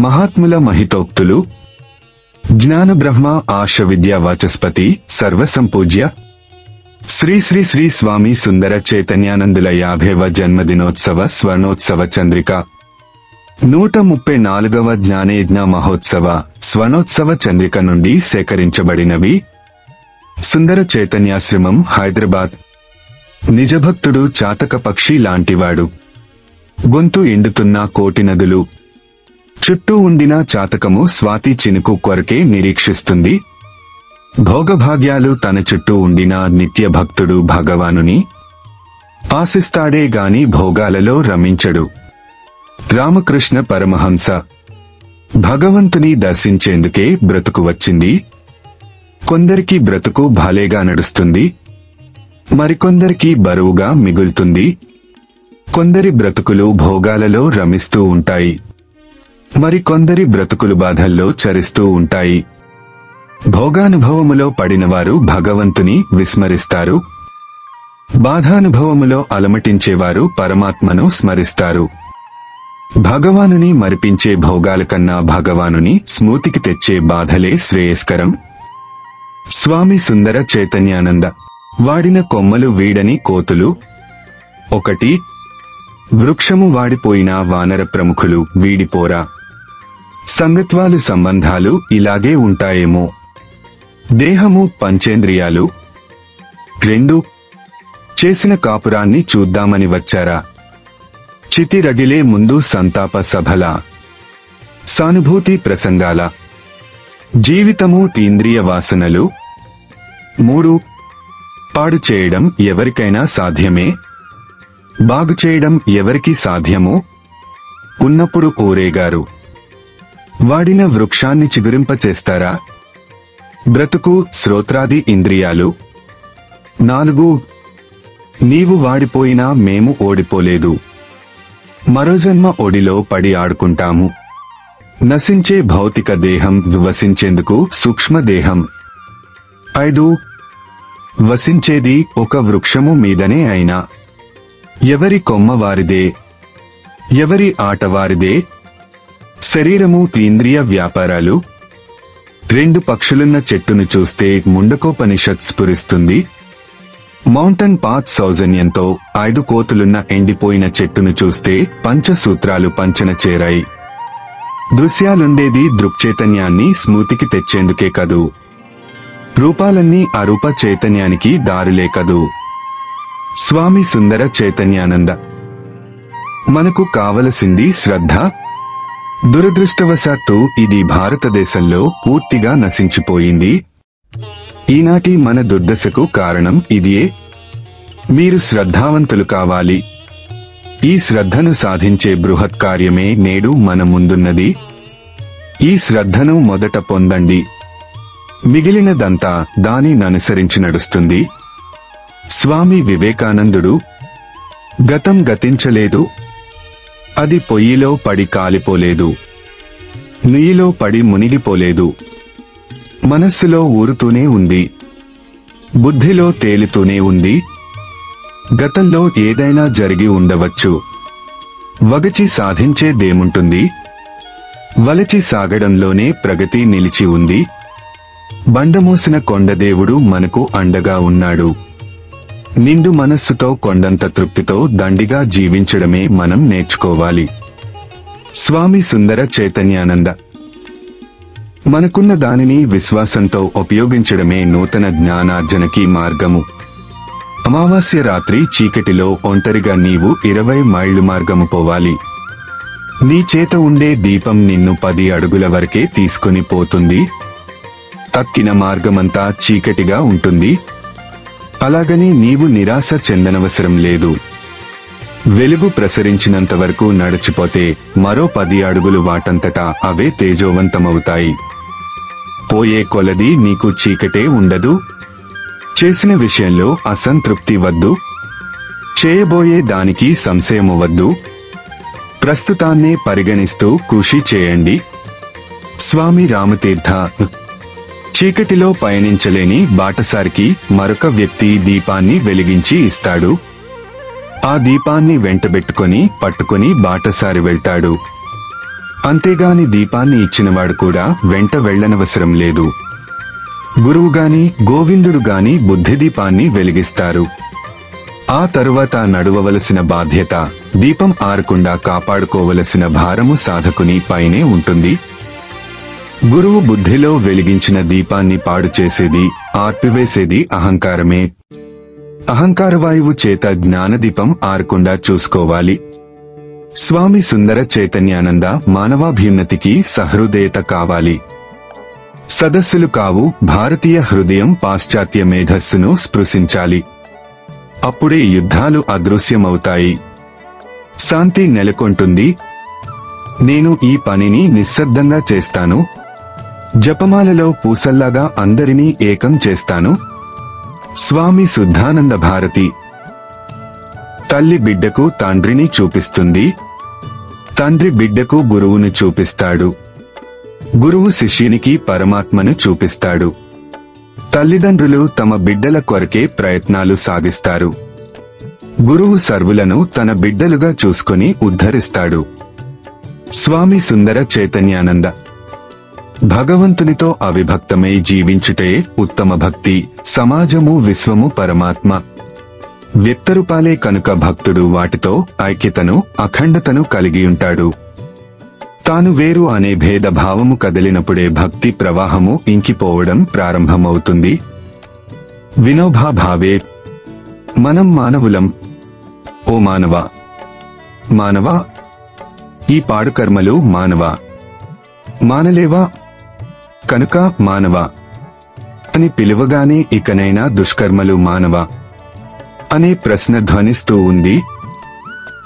మహాత్ముల మహితోక్తులు జ్ఞానబ్రహ్మ ఆశ విద్యా వాచస్పతి సర్వసంపూజ్య. శ్రీ శ్రీ శ్రీ స్వామి సుందర చైతన్యానందుల యాభైవ జన్మదినోత్సవ స్వర్ణోత్సవ చంద్రిక. నూట ముప్పై నాలుగవ జ్ఞానయజ్ఞ మహోత్సవ స్వర్ణోత్సవ చంద్రిక నుండి సేకరించబడినవి. సుందర చైతన్యాశ్రమం హైదరాబాద్. నిజభక్తుడు చాతక పక్షి లాంటివాడు. గొంతు ఎండుతున్న కోటి నదులు. చుట్టూ ఉండిన చాతకము స్వాతి చినుకు కొరకే నిరీక్షిస్తుంది. భోగభాగ్యాలు తన చుట్టూ ఉండిన నిత్య భక్తుడు భగవానుని ఆశిస్తాడే గాని భోగాలలో రమించడు. రామకృష్ణ పరమహంస భగవంతుని దర్శించేందుకే బ్రతుకు వచ్చింది. కొందరికి బ్రతుకు భాలేగా నడుస్తుంది. మరికొందరికి బరువుగా మిగులుతుంది. కొందరి బ్రతుకులు భోగాలలో రమిస్తూ ఉంటాయి. మరికొందరి బ్రతుకులు బాధల్లో చరిస్తూ ఉంటాయి. భోగానుభవములో పడినవారు భగవంతుని విస్మరిస్తారు. బాధానుభవములో అలమటించేవారు పరమాత్మను స్మరిస్తారు. భగవానుని మరిపించే భోగాల కన్నా భగవానుని స్మృతికి తెచ్చే బాధలే శ్రేయస్కరం. స్వామి సుందర చైతన్యానంద. వాడిన కొమ్మలు వీడని కోతులు. ఒకటి వృక్షము వాడిపోయిన వానర ప్రముఖులు వీడిపోరా. సంగత్వాలు సంబంధాలు ఇలాగే ఉంటాయేమో. దేహము పంచేంద్రియాలు. రెండు చేసిన కాపురాన్ని చూద్దామని వచ్చారా? చితి రగిలే ముందు సంతాప సభల. సానుభూతి ప్రసంగాల. జీవితము ఇంద్రియ వాసనలు. మూడు పాడు చేయడం ఎవరికైనా సాధ్యమే? బాగు చేయడం ఎవరికి సాధ్యమో? ఉన్నప్పుడు ఓరేగారు. వాడిన వృక్షాన్ని చిగురింపచేస్తారా? బ్రతుకు శ్రోత్రాది ఇంద్రియాలు. నాలుగు నీవు వాడిపోయినా మేము ఓడిపోలేదు. మరో జన్మ ఒడిలో పడి ఆడుకుంటాము. నశించే భౌతిక దేహం వసించేందుకు సూక్ష్మదేహం ఐదు వసించేది ఒక వృక్షము మీదనే అయినా. ఎవరి కొమ్మ వారిదే? ఎవరి ఆట వారిదే? శరీరము తీంద్రియ వ్యాపారాలు రెండు పక్షులున్న చెట్టును చూస్తే ముండకోపనిషత్ స్ఫురిస్తుంది. మౌంటన్ పాత్ సౌజన్యంతో ఐదు కోతులున్న ఎండిపోయిన చెట్టును చూస్తే పంచసూత్రాలు పంచన చేరాయి. దృశ్యాలుండేది దృక్చైతన్యాన్ని స్మృతికి తెచ్చేందుకే కదు. రూపాలన్నీ అరూప చైతన్యానికి దారులే కదు. స్వామి సుందర చైతన్యానంద. మనకు కావలసింది శ్రద్ధ దురదృష్టవశాత్తు ఇది భారతదేశంలో పూర్తిగా నశించిపోయింది. ఈనాటి మన దుర్దశకు కారణం ఇదియే. మీరు శ్రద్ధావంతులు కావాలి. ఈ శ్రద్ధను సాధించే బృహత్ కార్యమే నేడు మన ముందున్నది. ఈ శ్రద్ధను మొదట పొందండి. మిగిలినదంతా దానిననుసరించి నడుస్తుంది. స్వామి వివేకానందుడు గతం గతించలేదు. అది పొయ్యిలో పడి కాలిపోలేదు. నీలో పడి మునిగిపోలేదు. మనస్సులో ఊరుతూనే ఉంది. బుద్ధిలో తేలుతూనే ఉంది. గతంలో ఏదైనా జరిగి ఉండవచ్చు. వగచి సాధించేదేముంటుంది? వలచి సాగడంలోనే ప్రగతి నిలిచి ఉంది. బండమోసిన కొండదేవుడు మనకు అండగా ఉన్నాడు. నిండు మనస్సుతో కొండంత తృప్తితో దండిగా జీవించడమే మనం నేర్చుకోవాలి. స్వామి సుందర చైతన్యానంద. మనకున్న దానిని విశ్వాసంతో ఉపయోగించడమే నూతన జ్ఞానార్జనకి మార్గము. అమావాస్య రాత్రి చీకటిలో ఒంటరిగా నీవు ఇరవై మైళ్ళు మార్గము పోవాలి. నీ చేత ఉండే దీపం నిన్ను పది అడుగుల వరకే తీసుకుని పోతుంది. తక్కిన మార్గమంతా చీకటిగా ఉంటుంది. అలాగని నీవు నిరాశ చెందనవసరం లేదు. వెలుగు ప్రసరించినంత వరకు నడిచిపోతే మరో పది అడుగులు వాటంతటా అవే తేజోవంతమవుతాయి. పోయే కొలది నీకు చీకటే ఉండదు. చేసిన విషయంలో అసంతృప్తి వద్దు. చేయబోయే దానికి సంశయము వద్దు. ప్రస్తుతాన్నే పరిగణిస్తూ కృషి చేయండి. స్వామి రామతీర్థ చీకటిలో పయనించలేని బాటసారికి మరొక వ్యక్తి దీపాన్ని వెలిగించి ఇస్తాడు. ఆ దీపాన్ని వెంటబెట్టుకొని పట్టుకొని బాటసారి వెళ్తాడు. అంతేగాని దీపాన్ని ఇచ్చినవాడు కూడా వెంట వెళ్ళనవసరం లేదు. గురువుగాని గోవిందుడు గాని బుద్ధి దీపాన్ని వెలిగిస్తారు. ఆ తరువాత నడువవలసిన బాధ్యత దీపం ఆరకుండా కాపాడుకోవలసిన భారము సాధకుని పైనే ఉంటుంది. గురువు బుద్ధిలో వెలిగించిన దీపాన్ని పాడు చేసేది ఆర్పివేసేది అహంకారమే. అహంకార వాయువు చేత జ్ఞానదీపం ఆరకుండా చూసుకోవాలి. స్వామి సుందర చైతన్యానంద మానవాభ్యున్నతికి సహృదయత కావాలి. సదస్సులు కావు భారతీయ హృదయం పాశ్చాత్య మేధస్సును స్పృశించాలి. అప్పుడే యుద్ధాలు అదృశ్యమవుతాయి. శాంతి నెలకొంటుంది. నేను ఈ పనిని నిశ్శబ్దంగా చేస్తాను. జపమాలలో పూసల్లాగా అందరినీ ఏకం చేస్తాను. స్వామి శుద్ధానంద భారతి. తల్లి బిడ్డకు తండ్రిని చూపిస్తుంది. తండ్రి బిడ్డకు గురువును చూపిస్తాడు. గురువు శిష్యునికి పరమాత్మను చూపిస్తాడు. తల్లిదండ్రులు తమ బిడ్డల కొరకే ప్రయత్నాలు సాగిస్తారు గురువు సర్వులను తన బిడ్డలుగా చూసుకొని ఉద్ధరిస్తాడు. స్వామి సుందర చైతన్యానంద. భగవంతునితో అవిభక్తమై జీవించుటే ఉత్తమ భక్తి సమాజము విశ్వము పరమాత్మ. వ్యక్తరూపాలే కనుక భక్తుడు వాటితో ఐక్యతను అఖండతను కలిగి ఉంటాడు. తాను వేరు అనే భేదభావము కదిలినప్పుడే భక్తి ప్రవాహము ఇంకిపోవడం ప్రారంభమవుతుంది. వినోభా భావే మనం మానవులం. ఓ మానవ. మానవ? ఈ పాడుకర్మలు మానవ? మానలేవా? కనుక మానవ. అని పిలువగానే ఇకనైనా దుష్కర్మలు మానవ. అనే ప్రశ్న ధ్వనిస్తూ ఉంది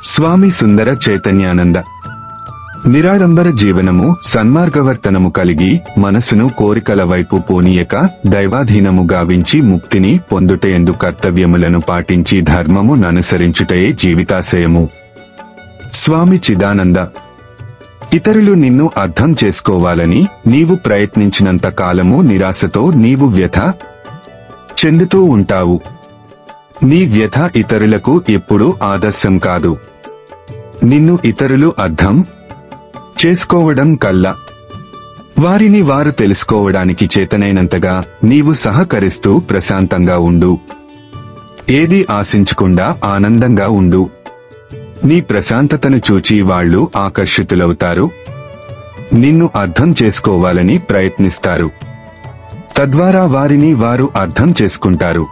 స్వామి సుందర చైతన్యానంద. నిరాడంబర జీవనము సన్మార్గవర్తనము కలిగి మనసును కోరికల వైపు పోనీయక దైవాధీనము గావించి ముక్తిని పొందుటయందు కర్తవ్యములను పాటించి ధర్మము అనుసరించుటయే జీవితాశయము. స్వామి చిదానంద. ఇతరులు నిన్ను అర్థం చేసుకోవాలని నీవు ప్రయత్నించినంత కాలము నిరాశతో నీవు వ్యథ చెందుతూ ఉంటావు. నీ వ్యథ ఇతరులకు ఎప్పుడూ ఆదర్శం కాదు. నిన్ను ఇతరులు అర్థం చేసుకోవడం కల్లా. వారిని వారు తెలుసుకోవడానికి చేతనైనంతగా నీవు సహకరిస్తూ ప్రశాంతంగా ఉండు. ఏది ఆశించకుండా ఆనందంగా ఉండు. నీ ప్రశాంతతను చూచి వాళ్ళు ఆకర్షితులవుతారు. నిన్ను అర్థం చేసుకోవాలని ప్రయత్నిస్తారు. తద్వారా వారిని వారు అర్థం చేసుకుంటారు.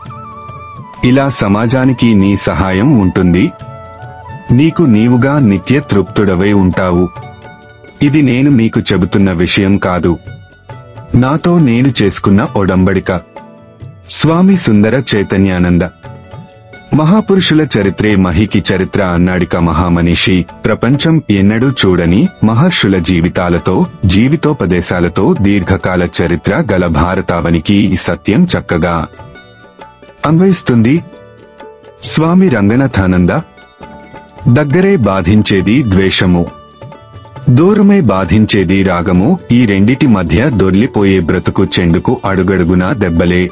ఇలా సమాజానికి నీ సహాయం ఉంటుంది. నీకు నీవుగా నిత్య తృప్తుడవై ఉంటావు. ఇది నేను మీకు చెబుతున్న విషయం కాదు. నాతో నేను చేసుకున్న ఒడంబడిక. స్వామి సుందర చైతన్యానంద. మహాపురుషుల చరిత్రే మహికి చరిత్ర అన్నాడిక మహామనిషి. ప్రపంచం ఎన్నడూ చూడని మహర్షుల జీవితాలతో జీవితోపదేశాలతో దీర్ఘకాల చరిత్ర గల భారతావనికి ఈ సత్యం చక్కగా అన్వయిస్తుంది. స్వామి రంగనాథానంద దగ్గరే బాధించేది ద్వేషము. దూరమే బాధించేది రాగము. ఈ రెండిటి మధ్య దొర్లిపోయే బ్రతుకు చెండుకు అడుగడుగునా దెబ్బలే.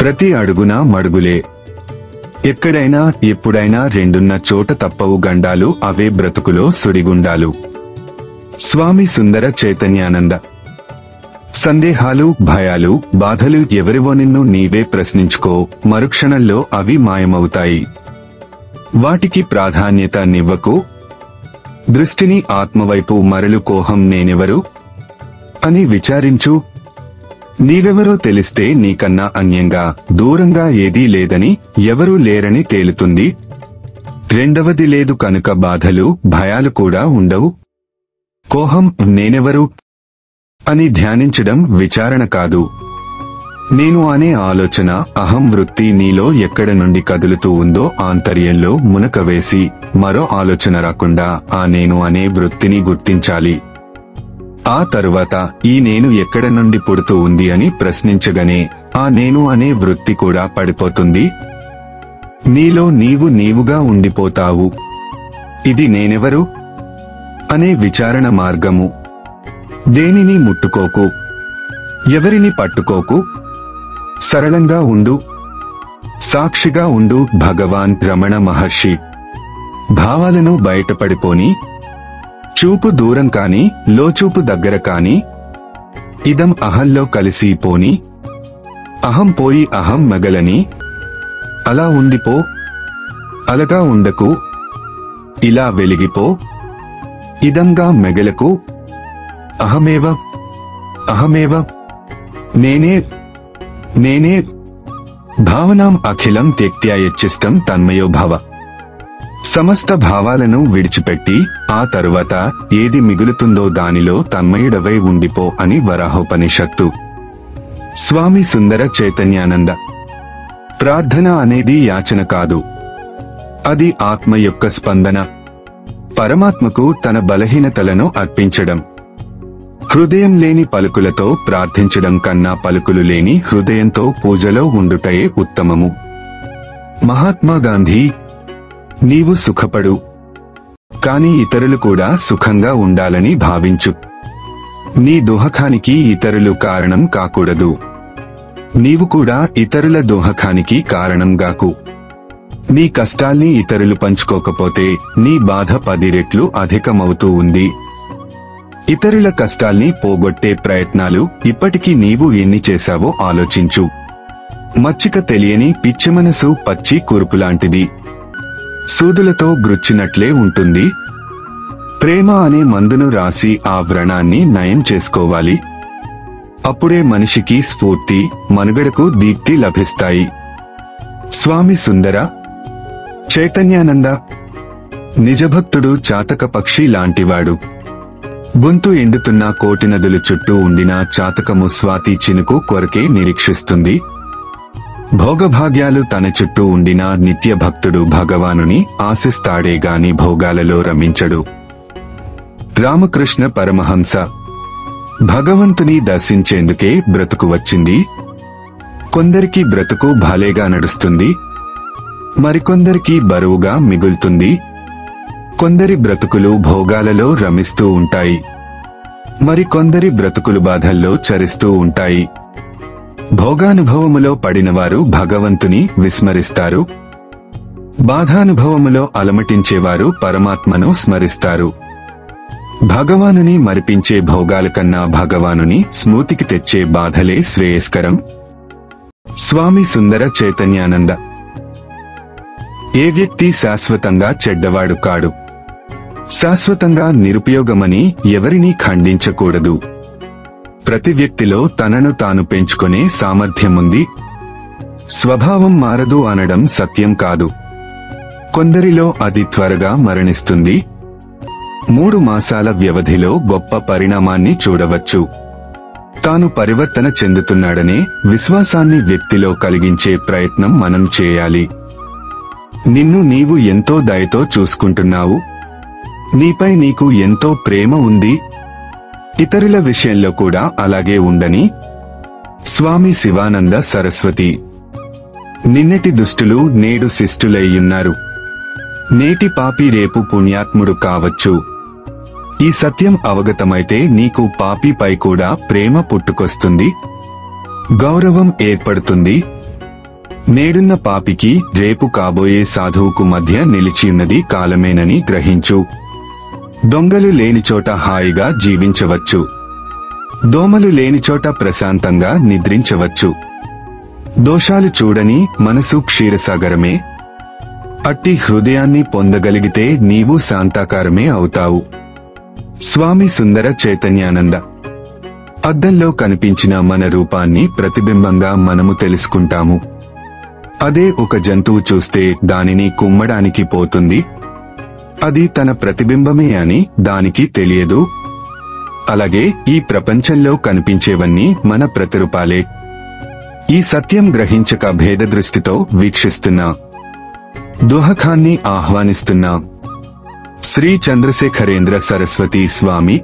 ప్రతి అడుగునా మడుగులే. ఎక్కడైనా ఎప్పుడైనా రెండున్న చోట తప్పవు గండాలు అవే బ్రతుకులో సుడిగుండాలు. స్వామి సుందర చైతన్యానంద. సందేహాలు భయాలు బాధలు ఎవరివో నిన్ను నీవే ప్రశ్నించుకో మరుక్షణంలో అవి మాయమవుతాయి. వాటికి ప్రాధాన్యత నివ్వకు. దృష్టిని ఆత్మవైపు మరలు కోహం నేనెవరు? అని విచారించు నీవెవరో తెలిస్తే నీకన్నా అన్యంగా దూరంగా ఏదీ లేదని ఎవరూ లేరని తేలుతుంది. రెండవది లేదు కనుక బాధలు భయాలు కూడా ఉండవు. కోహం నేనెవరు అని ధ్యానించడం విచారణ కాదు. నేను అనే ఆలోచన అహం వృత్తి నీలో ఎక్కడ నుండి కదులుతూ ఉందో ఆంతర్యంలో మునక వేసి మరో ఆలోచన రాకుండా ఆ నేను అనే వృత్తిని గుర్తించాలి. ఆ తరువాత ఈ నేను ఎక్కడ నుండి పుడుతూ ఉంది అని ప్రశ్నించగానే ఆ నేను అనే వృత్తి కూడా పడిపోతుంది. నీలో నీవు నీవుగా ఉండిపోతావు. ఇది నేనెవరు? అనే విచారణ మార్గము. దేనిని ముట్టుకోకు? ఎవరిని పట్టుకోకు? సరళంగా ఉండు. సాక్షిగా ఉండు భగవాన్ రమణ మహర్షి. భావాలను బయటపడిపోని. చూపు దూరం కాని లోచూపు దగ్గర కాని ఇదం అహంలో కలిసి పోని అహం పోయి అహం మగలని అలా ఉండిపో అలగా ఉండకు ఇలా వెలిగిపో ఇదంగా మెగలకు అహమేవ అహమేవ నేనే నేనే భావనాం అఖిలం త్యక్త్యాయచ్చిష్టం తన్మయో భావ. సమస్త భావాలను విడిచిపెట్టి ఆ తరువాత ఏది మిగులుతుందో దానిలో తన్మయుడవై ఉండిపో అని వరాహోపనిషత్తు. స్వామి సుందర చైతన్యానంద. ప్రార్థన అనేది యాచన కాదు. అది ఆత్మ యొక్క స్పందన. పరమాత్మకు తన బలహీనతలను అర్పించడం. హృదయం లేని పలుకులతో ప్రార్థించడం కన్నా పలుకులు లేని హృదయంతో పూజలో ఉండుటయే ఉత్తమము. మహాత్మా గాంధీ నీవు సుఖపడు. కాని ఇతరులు కూడా సుఖంగా ఉండాలని భావించు. నీ దోహకానికి ఇతరులు కారణం కాకూడదు. నీవు కూడా ఇతరుల దోహకానికి కారణం గాకు. నీ కష్టాల్ని ఇతరులు పంచుకోకపోతే నీ బాధ పది రెట్లు అధికమవుతూ ఉంది. ఇతరుల కష్టాల్ని పోగొట్టే ప్రయత్నాలు ఇప్పటికీ నీవు ఎన్ని చేశావో ఆలోచించు. మచ్చిక తెలియని పిచ్చిమనసు పచ్చి కురుపులాంటిది సూదులతో గ్రుచ్చినట్లే ఉంటుంది. ప్రేమ అనే మందును రాసి ఆ వ్రణాన్ని నయం చేసుకోవాలి. అప్పుడే మనిషికి స్ఫూర్తి మనుగడకు దీప్తి లభిస్తాయి. స్వామి సుందర చైతన్యానంద నిజభక్తుడు చాతక పక్షి లాంటివాడు. గొంతు ఎండుతున్న కోటి నదులు చుట్టూ ఉండిన చాతకము స్వాతి చినుకు కొరకే నిరీక్షిస్తుంది. భోగభాగ్యాలు తన చుట్టూ ఉండిన నిత్య భక్తుడు భగవానుని ఆశిస్తాడే గాని భోగాలలో రమించడు. రామకృష్ణ పరమహంస. భగవంతుని దర్శించేందుకే బ్రతుకు వచ్చింది. కొందరికి బ్రతుకు భలేగా నడుస్తుంది. మరికొందరికి బరువుగా మిగులుతుంది. కొందరి బ్రతుకులు భోగాలలో రమిస్తూ ఉంటాయి. మరికొందరి బ్రతుకులు బాధల్లో చరిస్తూ ఉంటాయి. భోగానుభవములో పడినవారు భగవంతుని విస్మరిస్తారు. బాధానుభవములో అలమటించేవారు పరమాత్మను స్మరిస్తారు. భగవానుని మరిపించే భోగాల కన్నా భగవానుని స్మృతికి తెచ్చే బాధలే శ్రేయస్కరం. స్వామి సుందర చైతన్యానంద. ఏ వ్యక్తి శాశ్వతంగా చెడ్డవాడు కాడు. శాశ్వతంగా నిరుపయోగమని ఎవరినీ ఖండించకూడదు. ప్రతి వ్యక్తిలో తనను తాను పెంచుకునే సామర్థ్యముంది. స్వభావం మారదు అనడం సత్యం కాదు. కొందరిలో అది త్వరగా మరణిస్తుంది. మూడు మాసాల వ్యవధిలో గొప్ప పరిణామాన్ని చూడవచ్చు. తాను పరివర్తన చెందుతున్నాడనే విశ్వాసాన్ని వ్యక్తిలో కలిగించే ప్రయత్నం మనం చేయాలి. నిన్ను నీవు ఎంతో దయతో చూసుకుంటున్నావు. నీపై నీకు ఎంతో ప్రేమ ఉంది. ఇతరుల విషయంలో కూడా అలాగే ఉండని స్వామి శివానంద సరస్వతి. నిన్నటి దుష్టులు నేడు శిష్టులయ్యున్నారు నేటి పాపి రేపు పుణ్యాత్ముడు కావచ్చు. ఈ సత్యం అవగతమైతే నీకు పాపిపై కూడా ప్రేమ పుట్టుకొస్తుంది. గౌరవం ఏర్పడుతుంది. నేడున్న పాపికి రేపు కాబోయే సాధువుకు మధ్య నిలిచిన్నది కాలమేనని గ్రహించు. దొంగలు లేని చోట హాయిగా జీవించవచ్చు. దోమలు లేని చోట ప్రశాంతంగా నిద్రించవచ్చు. దోషాలు చూడని మనసు క్షీరసాగరమే. అట్టి హృదయాన్ని పొందగలిగితే నీవు శాంతాకారమే అవుతావు. స్వామి సుందర చైతన్యానంద. అద్దంలో కనిపించిన మన రూపాన్ని ప్రతిబింబంగా మనము తెలుసుకుంటాము. అదే ఒక జంతువు చూస్తే దానిని కుమ్మడానికి పోతుంది అది తన ప్రతిబింబమే అని దానికి తెలియదు. అలాగే ఈ ప్రపంచంలో కనిపించేవన్నీ మన ప్రతిరూపాలే. ఈ సత్యం గ్రహించక భేద దృష్టితో వీక్షిస్తున్నా. దుహఖాన్ని ఆహ్వానిస్తున్నా. శ్రీ చంద్రశేఖరేంద్ర సరస్వతి స్వామి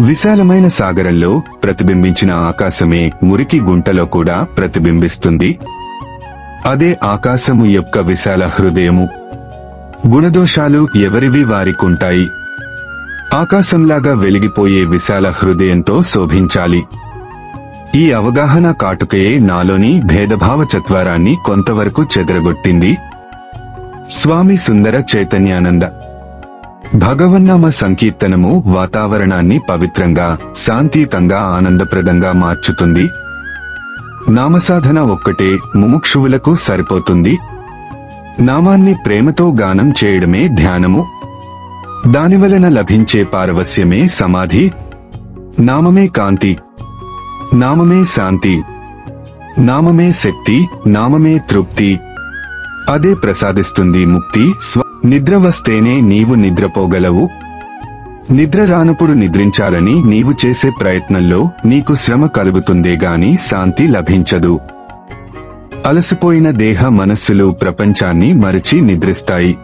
విశాలమైన సాగరంలో ప్రతిబింబించిన ఆకాశమే మురికి గుంటలో కూడా ప్రతిబింబిస్తుంది. అదే ఆకాశము యొక్క విశాల హృదయము. గుణదోషాలు ఎవరివి వారికుంటాయి. ఆకాశంలాగా వెలిగిపోయే విశాల హృదయంతో శోభించాలి. ఈ అవగాహన కాటుకయే నాలోని భేదభావ చత్వారాన్ని కొంతవరకు చెదరగొట్టింది. స్వామి సుందర చైతన్యానంద. భగవన్నామ సంకీర్తనము వాతావరణాన్ని పవిత్రంగా శాంతియుతంగా ఆనందప్రదంగా మార్చుతుంది. నామసాధన ఒక్కటే ముముక్షువులకు సరిపోతుంది. నామాన్ని ప్రేమతో గానం చేయడమే ధ్యానము. దానివలన లభించే పారవస్యమే సమాధి. నామమే కాంతి. నామమే శాంతి. నామమే శక్తి. నామమే తృప్తి. అదే ప్రసాదిస్తుంది ముక్తి. స్వ నిద్ర వస్తేనే నీవు నిద్రపోగలవు. నిద్ర రానప్పుడు నిద్రించాలని నీవు చేసే ప్రయత్నంలో నీకు శ్రమ కలుగుతుందే గాని శాంతి లభించదు. అలసిపోయిన దేహ మనస్సులు ప్రపంచాన్ని మరచి నిద్రిస్తాయి.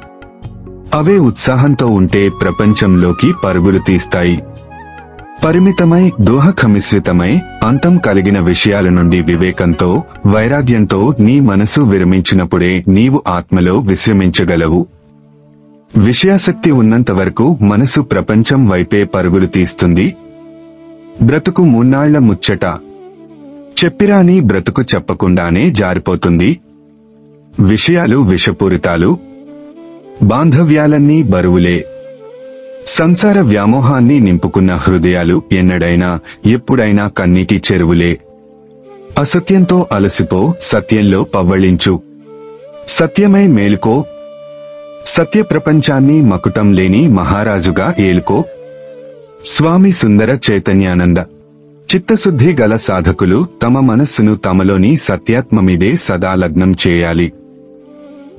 అవే ఉత్సాహంతో ఉంటే ప్రపంచంలోకి పరుగులు తీస్తాయి. పరిమితమై దోహకమిశ్రితమై అంతం కలిగిన విషయాల నుండి వివేకంతో వైరాగ్యంతో నీ మనసు విరమించినప్పుడే నీవు ఆత్మలో విశ్రమించగలవు. విషయాసక్తి ఉన్నంత వరకు మనసు ప్రపంచం వైపే పరుగులు తీస్తుంది. బ్రతుకు మున్నాళ్ళ ముచ్చట. చెప్పిరాని బ్రతుకు చెప్పకుండానే జారిపోతుంది. విషయాలు విషపూరితాలు. బాంధవ్యాలన్నీ బరువులే. సంసార వ్యామోహాన్ని నింపుకున్న హృదయాలు ఎన్నడైనా ఎప్పుడైనా కన్నీటి చెరువులే. అసత్యంతో అలసిపో సత్యంలో పవ్వళించు. సత్యమై మేలుకో. సత్య ప్రపంచాన్ని మకుటం లేని మహారాజుగా ఏలుకో. స్వామి సుందర చైతన్యానంద. చిత్తశుద్ధి గల సాధకులు తమ మనస్సును తమలోని సత్యాత్మ మీదే సదా లగ్నం చేయాలి.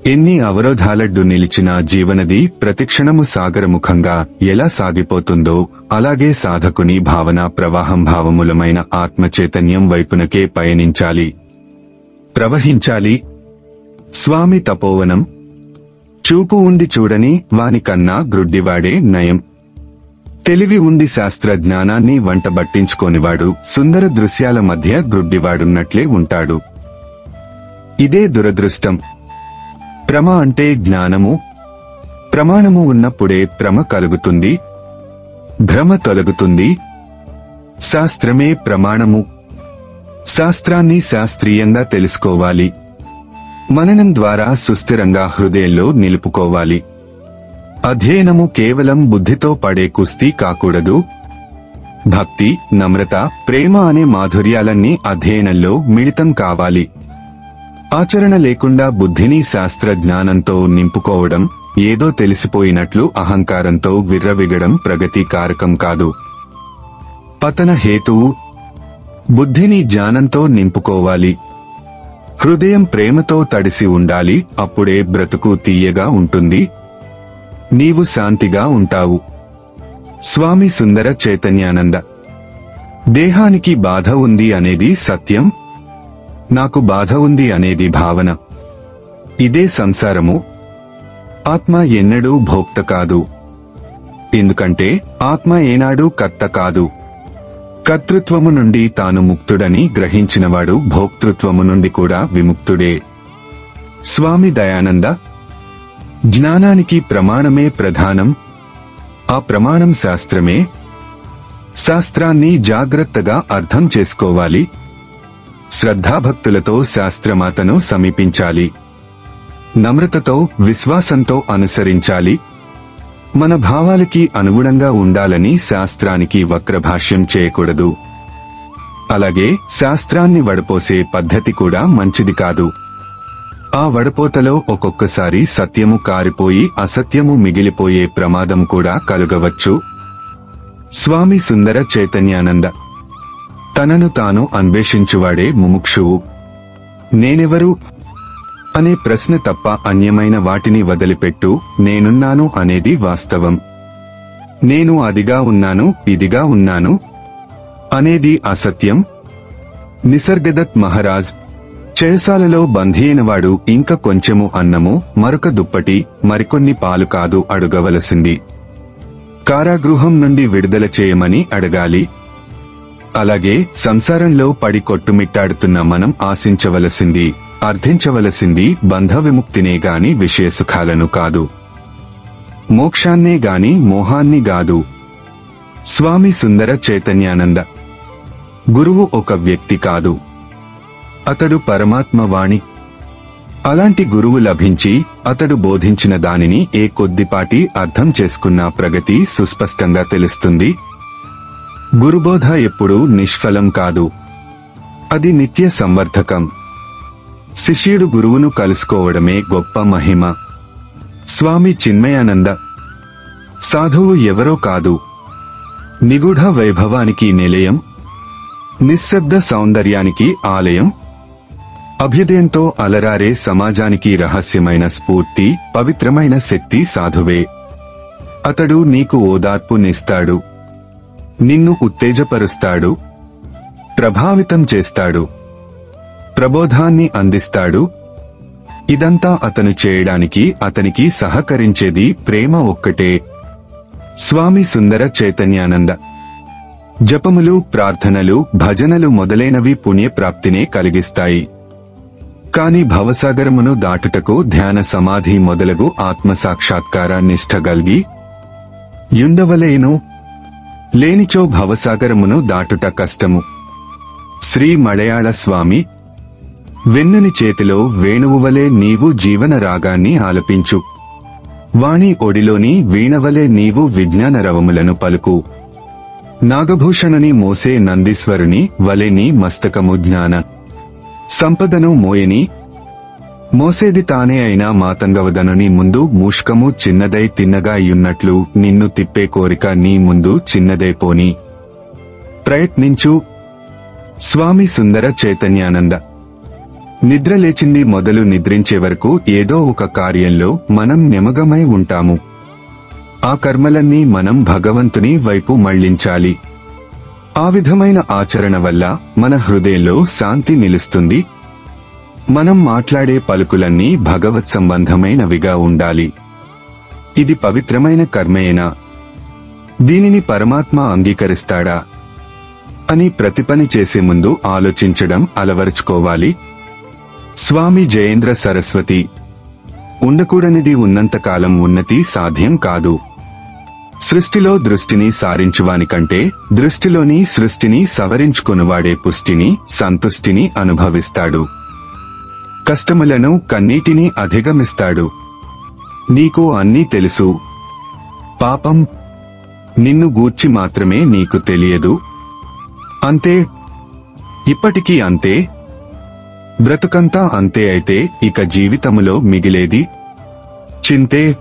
ఎన్ని అవరోధాలడ్డు నిలిచిన జీవనది ప్రతిక్షణము సాగరముఖంగా ఎలా సాగిపోతుందో అలాగే సాధకుని భావన ప్రవాహం భావములమైన ఆత్మచైతన్యం వైపునకే పయనించాలి. ప్రవహించాలి. స్వామి తపోవనం. చూపు ఉండి చూడని వానికన్నా గ్రుడ్డివాడే నయం. తెలివి ఉండి శాస్త్ర జ్ఞానాన్ని వంటబట్టించుకోనివాడు సుందర దృశ్యాల మధ్య గ్రుడ్డివాడున్నట్లే ఉంటాడు. ఇదే దురదృష్టం. ప్రమ అంటే జ్ఞానము. ప్రమాణము ఉన్నప్పుడే ప్రమ కలుగుతుంది. భ్రమ తొలగుతుంది. శాస్త్రమే ప్రమాణము. శాస్త్రాన్ని శాస్త్రీయంగా తెలుసుకోవాలి. మననం ద్వారా సుస్థిరంగా హృదయంలో నిలుపుకోవాలి. అధ్యయనము కేవలం బుద్ధితో పడే కుస్తీ కాకూడదు. భక్తి నమ్రత ప్రేమ అనే మాధుర్యాలన్నీ అధ్యయనంలో మిళితం కావాలి. ఆచరణ లేకుండా బుద్ధిని శాస్త్ర జ్ఞానంతో నింపుకోవడం ఏదో తెలిసిపోయినట్లు అహంకారంతో విర్రవిగడం ప్రగతి కారకం కాదు. పతన హేతువు. బుద్ధిని జ్ఞానంతో నింపుకోవాలి. హృదయం ప్రేమతో తడిసి ఉండాలి అప్పుడే బ్రతుకు తీయగా ఉంటుంది. నీవు శాంతిగా ఉంటావు. స్వామి సుందర చైతన్యానంద. దేహానికి బాధ ఉంది అనేది సత్యం. నాకు బాధ ఉంది అనేది భావన. ఇదే సంసారము. ఆత్మ ఎన్నడూ భోక్త కాదు. ఎందుకంటే ఆత్మ ఏనాడూ కర్త కాదు. కర్తృత్వము నుండి తాను ముక్తుడని గ్రహించినవాడు భోక్తృత్వము నుండి కూడా విముక్తుడే. స్వామి దయానంద జ్ఞానానికి ప్రమాణమే ప్రధానం ఆ ప్రమాణం శాస్త్రమే. శాస్త్రాన్ని జాగ్రత్తగా అర్థం చేసుకోవాలి. శ్రద్ధాభక్తులతో శాస్త్రమాతను సమీపించాలి. నమ్రతతో విశ్వాసంతో అనుసరించాలి. మన భావాలకి అనుగుణంగా ఉండాలని శాస్త్రానికి వక్రభాష్యం చేయకూడదు. అలాగే శాస్త్రాన్ని వడపోసే పద్ధతి కూడా మంచిది కాదు. ఆ వడపోతలో ఒక్కొక్కసారి సత్యము కారిపోయి అసత్యము మిగిలిపోయే ప్రమాదం కూడా కలుగవచ్చు. స్వామి సుందర చైతన్యానంద. తనను తాను అన్వేషించువాడే ముముక్షువు. నేనెవరు? అనే ప్రశ్న తప్ప అన్యమైన వాటిని వదిలిపెట్టు నేనున్నాను అనేది వాస్తవం. నేను అదిగా ఉన్నాను ఇదిగా ఉన్నాను. అనేది అసత్యం. నిసర్గదత్ మహారాజ్ చేసాలలో బంధియైనవాడు ఇంక కొంచెము అన్నము మరొక దుప్పటి మరికొన్ని పాలు కాదు అడుగవలసింది. కారాగృహం నుండి విడుదల చేయమని అడగాలి. అలాగే సంసారంలో పడి కొట్టుమిట్టాడుతున్న మనం ఆశించవలసింది అర్థించవలసింది బంధ విముక్తినే గాని విషయసుఖాలను కాదు. మోక్షాన్నే గాని మోహాన్ని గాదు. స్వామి సుందర చైతన్యానంద. గురువు ఒక వ్యక్తి కాదు. అతడు పరమాత్మవాణి. అలాంటి గురువు లభించి అతడు బోధించిన దానిని ఏ కొద్దిపాటి అర్థం చేసుకున్న ప్రగతి సుస్పష్టంగా తెలుస్తుంది. గురుబోధ ఎప్పుడూ నిష్ఫలం కాదు. అది నిత్య సంవర్ధకం. శిష్యుడు గురువును కలుసుకోవడమే గొప్ప మహిమ. స్వామి చిన్మయానంద. సాధువు ఎవరో కాదు. నిగూఢ వైభవానికి నిలయం. నిశ్శబ్ద సౌందర్యానికి ఆలయం. అభ్యుదయంతో అలరారే సమాజానికి రహస్యమైన స్ఫూర్తి పవిత్రమైన శక్తి సాధువే. అతడు నీకు ఓదార్పునిస్తాడు. నిన్ను ఉత్తేజపరుస్తాడు. ప్రభావితం చేస్తాడు. ప్రబోధాన్ని అందిస్తాడు. ఇదంతా అతను చేయడానికి అతనికి సహకరించేది ప్రేమ ఒక్కటే. స్వామి సుందర చైతన్యానంద. జపములు ప్రార్థనలు భజనలు మొదలైనవి పుణ్యప్రాప్తినే కలిగిస్తాయి. కాని భవసాగరమును దాటుటకు ధ్యాన సమాధి మొదలగు ఆత్మసాక్షాత్కార నిష్ఠ గల్గి యుండవలేను. లేనిచో భవసాగరమును దాటుట కష్టము. శ్రీ మలయాళ స్వామి వెన్నుని చేతిలో వేణువువలే నీవు జీవన రాగాన్ని ఆలపించు. వాణి ఒడిలోని వీణవలే నీవు విజ్ఞాన రవములను పలుకు. నాగభూషణుని మోసే నందీశ్వరుని వలెని మస్తకము జ్ఞాన. సంపదను మోయని మోసేది తానే అయినా మాతంగవదనని ముందు మూష్కము చిన్నదై తిన్నగా అయ్యున్నట్లు నిన్ను తిప్పే కోరిక నీ ముందు చిన్నదై పోని. ప్రయత్నించు. స్వామి సుందర చైతన్యానంద. నిద్ర లేచింది మొదలు నిద్రించే వరకు ఏదో ఒక కార్యంలో మనం నిమగమై ఉంటాము. ఆ కర్మలన్నీ మనం భగవంతుని వైపు మళ్ళించాలి. ఆ విధమైన ఆచరణ వల్ల మన హృదయంలో శాంతి నిలుస్తుంది. మనం మాట్లాడే పలుకులన్నీ భగవత్ సంబంధమైనవిగా ఉండాలి. ఇది పవిత్రమైన కర్మేనా దీనిని పరమాత్మ అంగీకరిస్తాడా? అని ప్రతి పని చేసే ముందు ఆలోచించడం అలవరుచుకోవాలి. స్వామి జయేంద్ర సరస్వతి ఉండకూడనిది ఉన్నంతకాలం ఉన్నతి సాధ్యం కాదు. సృష్టిలో దృష్టిని సారించువానికంటే దృష్టిలోని సృష్టిని సవరించుకునివాడే పుష్టిని సంతుష్టిని అనుభవిస్తాడు. కష్టములను కన్నీటిని అధిగమిస్తాడు. నీకు అన్నీ తెలుసు. పాపం నిన్ను గూర్చి మాత్రమే నీకు తెలియదు. అంతే ఇప్పటికీ అంతే. బ్రతుకంతా అంతే అయితే ఇక జీవితములో మిగిలేది. చింతే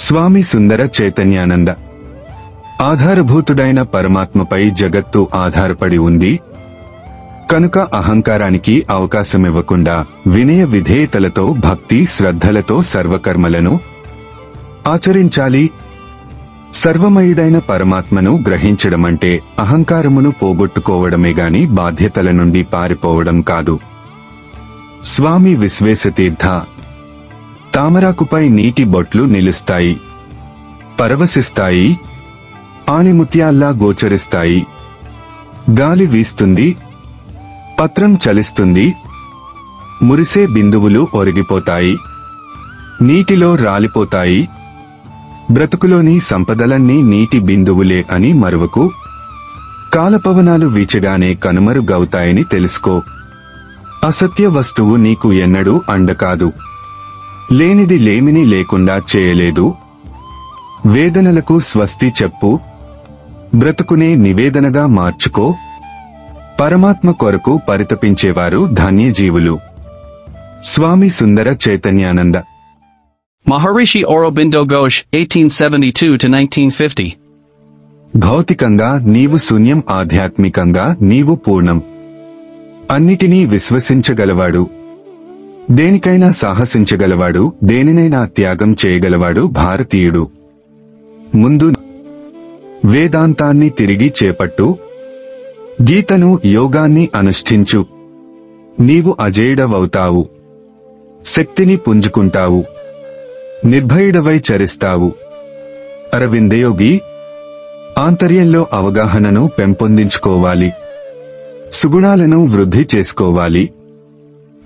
స్వామి సుందర చైతన్యానంద. ఆధారభూతుడైన పరమాత్మపై జగత్తు ఆధారపడి ఉంది. కనుక అహంకారానికి అవకాశమివ్వకుండా వినయ విధేయతలతో భక్తి శ్రద్ధలతో సర్వకర్మలను ఆచరించాలి. సర్వమయుడైన పరమాత్మను గ్రహించడమంటే అహంకారమును పోగొట్టుకోవడమే గాని బాధ్యతల నుండి పారిపోవడం కాదు. స్వామి విశ్వేశతీర్థ తామరాకుపై నీటి బొట్లు నిలుస్తాయి పరవశిస్తాయి ఆణిముత్యాల్లా గోచరిస్తాయి. గాలి వీస్తుంది పత్రం చలిస్తుంది మురిసే బిందువులు ఒరిగిపోతాయి నీటిలో రాలిపోతాయి బ్రతుకులోని సంపదలన్నీ నీటి బిందువులే అని మరువకు కాలపవనాలు వీచగానే కనుమరుగవుతాయని తెలుసుకో. అసత్య వస్తువు నీకు ఎన్నడూ అండకాదు. లేనిది లేమిని లేకుండా చేయలేదు. వేదనలకు స్వస్తి చెప్పు. బ్రతుకునే నివేదనగా మార్చుకో. పరమాత్మ కొరకు పరితపించేవారు ధన్యజీవులు. స్వామి Sundara Chaitanyananda. Maharishi Aurobindo Ghosh, 1872 to 1950. భౌతికంగా నీవు శూన్యం ఆధ్యాత్మికంగా నీవు పూర్ణం. అన్నిటినీ విశ్వసించగలవాడు. దేనికైనా సాహసించగలవాడు దేనినైనా త్యాగం చేయగలవాడు భారతీయుడు. ముందు వేదాంతాన్ని తిరిగి చేపట్టు. గీతను యోగాన్ని అనుష్ఠించు. నీవు అజేయుడవవుతావు. శక్తిని పుంజుకుంటావు. నిర్భయుడవై చరిస్తావు. అరవిందయోగి ఆంతర్యంలో అవగాహనను పెంపొందించుకోవాలి. సుగుణాలను వృద్ధి చేసుకోవాలి.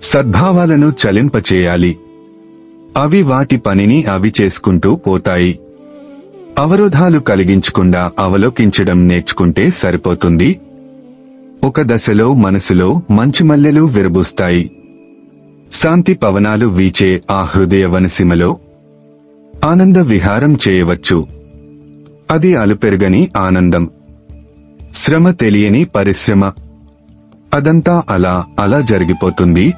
సద్భావాలను చలింపచేయాలి. అవి వాటి పనిని అవి చేసుకుంటూ పోతాయి. అవరోధాలు కలిగించకుండా అవలోకించడం నేర్చుకుంటే సరిపోతుంది. ఒక దశలో మనసులో మంచు మల్లెలు విరబూస్తాయి. శాంతి పవనాలు వీచే ఆ హృదయ వనసీమలో ఆనంద విహారం చేయవచ్చు. అది అలుపెరుగని ఆనందం. శ్రమ తెలియని పరిశ్రమ. అదంతా అలా అలా జరిగిపోతుంది.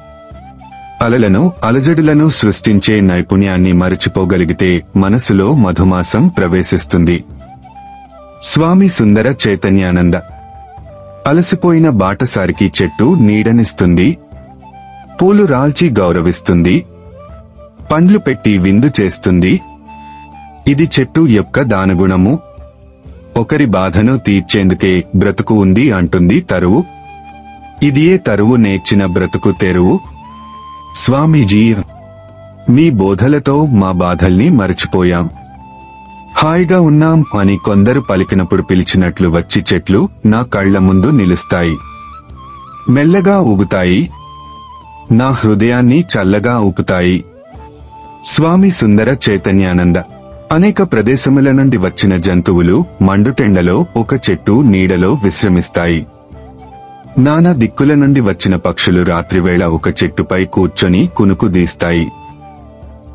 అలలను అలజడులను సృష్టించే నైపుణ్యాన్ని మరచిపోగలిగితే మనసులో మధుమాసం ప్రవేశిస్తుంది. స్వామి సుందర చైతన్యానంద. అలసిపోయిన బాటసారికి చెట్టు నీడనిస్తుంది. పూలు రాల్చి గౌరవిస్తుంది. పండ్లు పెట్టి విందు చేస్తుంది. ఇది చెట్టు యొక్క దానగుణము. ఒకరి బాధను తీర్చేందుకే బ్రతుకు ఉంది అంటుంది తరువు. ఇదియే తరువు నేర్చిన బ్రతుకు తెరువు. స్వామీజీ మీ బోధలతో మా బాధల్ని మరచిపోయాం. హాయిగా ఉన్నాం అని కొందరు పలికినప్పుడు పిలిచినట్లు వచ్చి చెట్లు నా కళ్ళ ముందు నిలుస్తాయి. మెల్లగా ఊగుతాయి. నా హృదయాన్ని చల్లగా ఊపుతాయి. స్వామి సుందర చైతన్యానంద అనేక ప్రదేశముల నుండి వచ్చిన జంతువులు మండుటెండలో ఒక చెట్టు నీడలో విశ్రమిస్తాయి. నానా దిక్కుల నుండి వచ్చిన పక్షులు రాత్రివేళ ఒక చెట్టుపై కూర్చొని కునుకుదీస్తాయి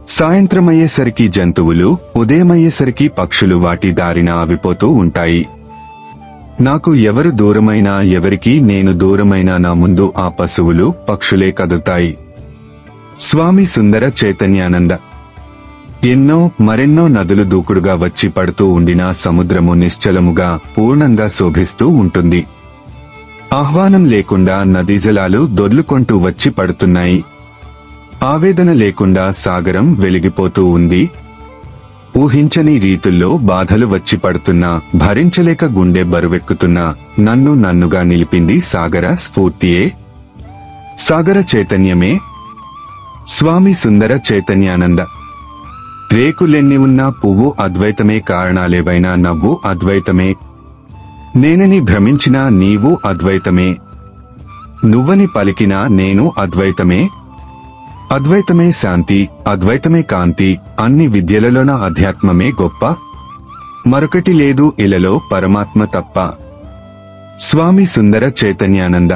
సాయంత్రమయ్యేసరికి జంతువులు ఉదయమయ్యేసరికి పక్షులు వాటి దారిన ఆవిపోతూ ఉంటాయి. నాకు ఎవరు దూరమైనా ఎవరికి నేను దూరమైనా నా ముందు ఆ పశువులు పక్షులే కదుతాయి. స్వామి సుందర చైతన్యానంద. ఎన్నో మరెన్నో నదులు దూకుడుగా వచ్చి పడుతూ ఉండినా సముద్రము నిశ్చలముగా పూర్ణంగా శోభిస్తూ ఉంటుంది. ఆహ్వానం లేకుండా నదీ జలాలు దొర్లుకొంటూ వచ్చి పడుతున్నాయి. ఆవేదన లేకుండా సాగరం వెలిగిపోతూ ఉంది. ఊహించని రీతుల్లో బాధలు వచ్చి పడుతున్నా. భరించలేక గుండె బరువెక్కుతున్నా నన్ను నన్నుగా నిలిపింది సాగర స్ఫూర్తియే. సాగర చైతన్యమే. స్వామి సుందర చైతన్యానంద. రేకులెన్ని ఉన్నా పువ్వు అద్వైతమే కారణాలేవైనా నవ్వు అద్వైతమే. నేనని భ్రమించినా నీవు అద్వైతమే. నువ్వని పలికినా నేను అద్వైతమే. అద్వైతమే శాంతి అద్వైతమే కాంతి అన్ని విద్యలలోన అధ్యాత్మమే గొప్ప? మరొకటి లేదు ఇలలో పరమాత్మ తప్ప. స్వామి సుందర చైతన్యానంద.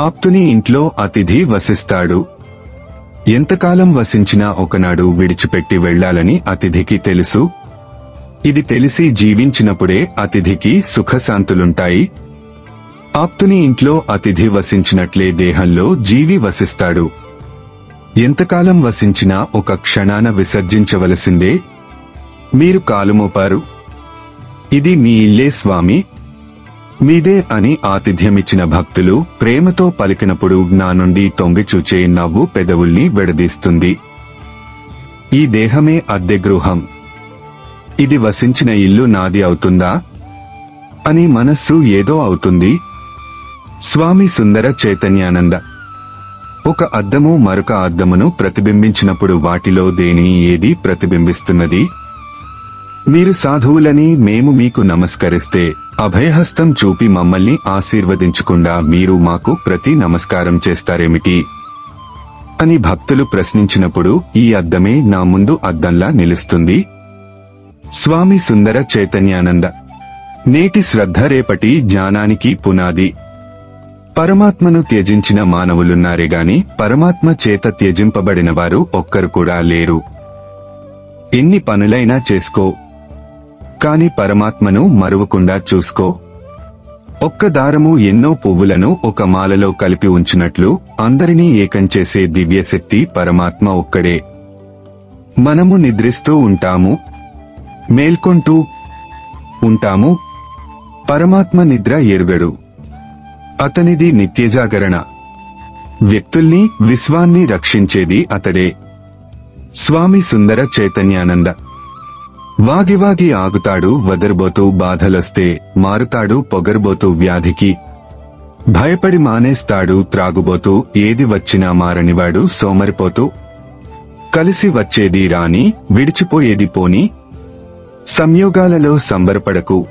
ఆప్తుని ఇంట్లో అతిథి వసిస్తాడు. ఎంతకాలం వసించినా ఒకనాడు విడిచిపెట్టి వెళ్ళాలని అతిథికి తెలుసు. ఇది తెలిసి జీవించినప్పుడే అతిథికి సుఖశాంతులుంటాయి. ఆప్తుని ఇంట్లో అతిథి వసించినట్లే దేహంలో జీవి వసిస్తాడు. ఎంతకాలం వసించినా ఒక క్షణాన విసర్జించవలసిందే. మీరు కాలుమోపారు ఇది మీ ఇల్లే స్వామి. మీదే అని ఆతిథ్యమిచ్చిన భక్తులు ప్రేమతో పలికినప్పుడు నా నుండి తొంగిచూచే నవ్వు పెదవుల్ని విడదీస్తుంది. ఈ దేహమే అద్దె గృహం. ఇది వసించిన ఇల్లు నాది అవుతుందా? అని మనస్సు ఏదో అవుతుంది. స్వామి సుందర చైతన్యానంద. ఒక అద్దము మరొక అద్దమును ప్రతిబింబించినప్పుడు వాటిలో దేని ఏది ప్రతిబింబిస్తున్నది? మీరు సాధువులని మేము మీకు నమస్కరిస్తే అభయహస్తం చూపి మమ్మల్ని ఆశీర్వదించకుండా మీరు మాకు ప్రతి నమస్కారం చేస్తారేమిటి? అని భక్తులు ప్రశ్నించినప్పుడు ఈ అద్దమే నా ముందు అద్దంలా నిలుస్తుంది. స్వామి సుందర చైతన్యానంద. నేటి శ్రద్ధ రేపటి జ్ఞానానికి పునాది. పరమాత్మను త్యజించిన మానవులున్నారే గాని పరమాత్మ చేత త్యజింపబడిన వారు ఒక్కరు కూడా లేరు. ఎన్ని పనులైనా చేసుకో. కాని పరమాత్మను మరువకుండా చూసుకో. ఒక్క దారము ఎన్నో పువ్వులను ఒక మాలలో కలిపి ఉంచినట్లు అందరినీ ఏకం చేసే దివ్యశక్తి పరమాత్మ ఒక్కడే. మనము నిద్రిస్తూ ఉంటాము మేల్కొంటూ ఉంటాము. పరమాత్మ నిద్ర ఎరుగడు. అతనిది నిత్యజాగరణ. వ్యక్తుల్ని విశ్వాన్ని రక్షించేది అతడే. స్వామి సుందర చైతన్యానంద. వాగివాగి ఆగుతాడు వదరబోతూ బాధలొస్తే మారుతాడు పొగరబోతూ వ్యాధికి. భయపడి మానేస్తాడు త్రాగుబోతూ ఏది వచ్చినా మారనివాడు సోమరిపోతూ. కలిసి వచ్చేది రాని విడిచిపోయేది పోని సంయోగాలలో సంబరపడకు.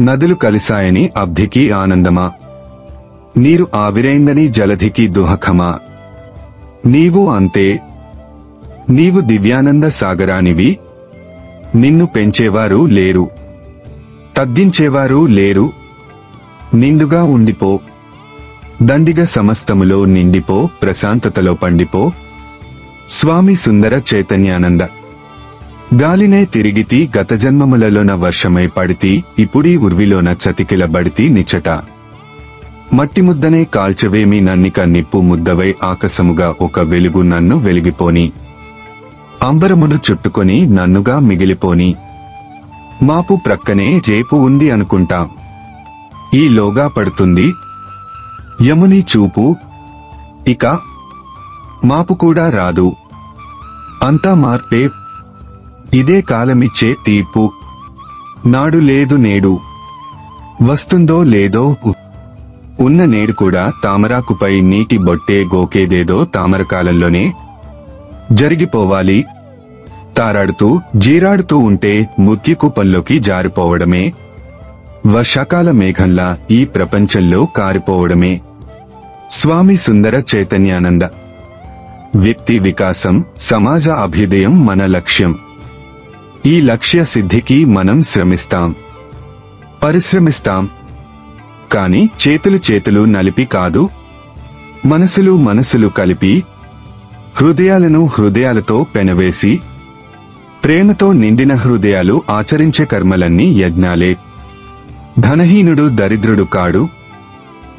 నదులు కలిశాయని అబ్ధికి ఆనందమా? నీరు ఆవిరైందని జలధికి దుహకమా నీవు అంతే. నీవు దివ్యానంద సాగరానివి. నిన్ను పెంచేవారు లేరు. తగ్గించేవారు లేరు. నిండుగా ఉండిపో. దండిగ సమస్తములో నిండిపో ప్రశాంతతలో పండిపో. స్వామి సుందర చైతన్యానంద. గాలినే తిరిగితి గత జన్మములలోన వర్షమై పడితి ఇప్పుడీ ఉర్విలోన చతికిల బడితి నిచ్చట. మట్టి ముద్దనే కాల్చవేమి నన్నిక నిప్పు ముద్దవై ఆకసముగా ఒక వెలుగు నన్ను వెలిగిపోని. అంబరమును చుట్టుకొని నన్నుగా మిగిలిపోని. మాపు ప్రక్కనే రేపు ఉంది అనుకుంటా. ఈలోగా పడుతుంది. యముని చూపు. ఇక మాపు కూడా రాదు. అంతా మార్పే ఇదే కాలమిచ్చే తీర్పు. నాడు లేదు నేడు. వస్తుందో లేదో ఉన్న నేడు కూడా తామరాకుపై నీటి బొట్టే గోకేదేదో తామరకాలంలోనే జరిగిపోవాలి. తారాడుతూ జీరాడుతూ ఉంటే ముక్కి కుప్పంలోకి జారిపోవడమే. వర్షాకాల మేఘంలా ఈ ప్రపంచంలో కారిపోవడమే. స్వామి సుందర చైతన్యానంద. వ్యక్తి వికాసం సమాజ అభ్యుదయం మన లక్ష్యం. ఈ లక్ష్య సిద్ధికి మనం శ్రమిస్తాం. పరిశ్రమిస్తాం. కాని చేతులు చేతులు నలిపి కాదు మనసులు మనసులు కలిపి హృదయాలను హృదయాలతో పెనవేసి ప్రేమతో నిండిన హృదయాలు ఆచరించే కర్మలన్నీ యజ్ఞాలే. ధనహీనుడు దరిద్రుడు కాడు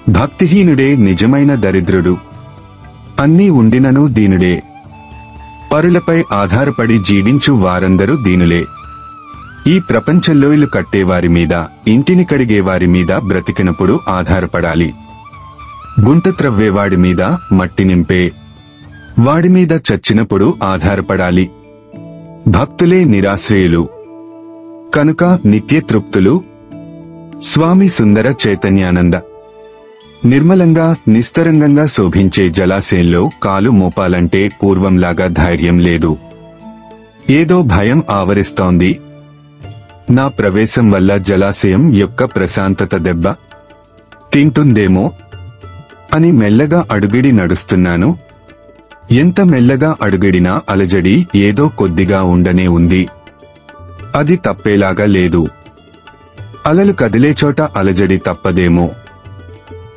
భక్తిహీనుడే నిజమైన దరిద్రుడు. అన్నీ ఉండినను దీనుడే. పరులపై ఆధారపడి జీవించు వారందరూ దీనులే. ఈ ప్రపంచంలో ఇల్లు కట్టేవారి మీద ఇంటిని కడిగేవారి మీద బ్రతికినప్పుడు ఆధారపడాలి. గుంట త్రవ్వేవాడి మీద మట్టి నింపే. వాడి మీద చచ్చినప్పుడు ఆధారపడాలి. భక్తులే నిరాశ్రయులు. కనుక నిత్య తృప్తులు స్వామి సుందర చైతన్యానంద. నిర్మలంగా నిస్తరంగంగా శోభించే జలాశయంలో కాలు మోపాలంటే పూర్వంలాగా ధైర్యం లేదు. ఏదో భయం ఆవరిస్తోంది. నా ప్రవేశం వల్ల జలాశయం యొక్క ప్రశాంతత దెబ్బ తింటుందేమో అని మెల్లగా అడుగిడి నడుస్తున్నాను. ఎంత మెల్లగా అడుగిడినా అలజడి ఏదో కొద్దిగా ఉండనే ఉంది. అది తప్పేలాగా లేదు. అలలు కదిలే చోట అలజడి తప్పదేమో.